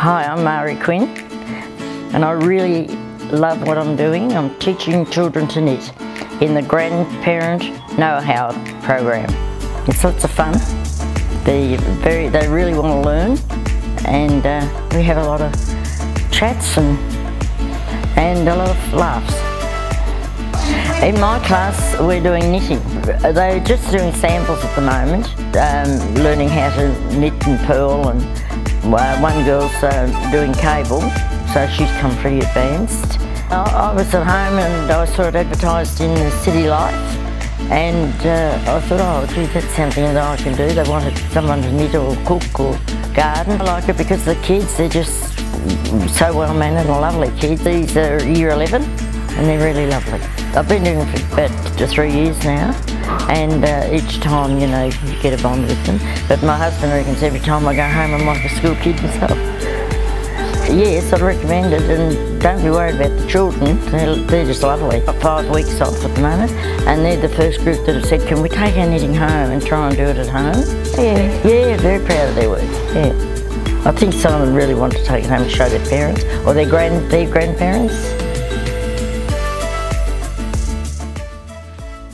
Hi, I'm Marie Quinn and I really love what I'm doing. I'm teaching children to knit in the Grandparent Know-How program. It's lots of fun. They, very, they really want to learn and uh, we have a lot of chats and, and a lot of laughs. In my class we're doing knitting. They're just doing samples at the moment, um, learning how to knit and purl and one girl's uh, doing cable, so she's come pretty advanced. I, I, was at home and I saw it advertised in the City Life and uh, I thought, oh gee, that's something that I can do. They wanted someone to knit or cook or garden. I like it because the kids, they're just so well mannered and lovely kids. These are year 11 and they're really lovely. I've been doing it for about three years now and uh, each time, you know, you get a bond with them. But my husband reckons every time I go home I'm like a school kid myself. Yes, I'd recommend it and don't be worried about the children, they're, they're just lovely. Got five weeks off at the moment and they're the first group that have said, can we take our knitting home and try and do it at home? Yeah, yeah, very proud of their work, yeah. I think some of them really want to take it home and show their parents or their grand their grandparents.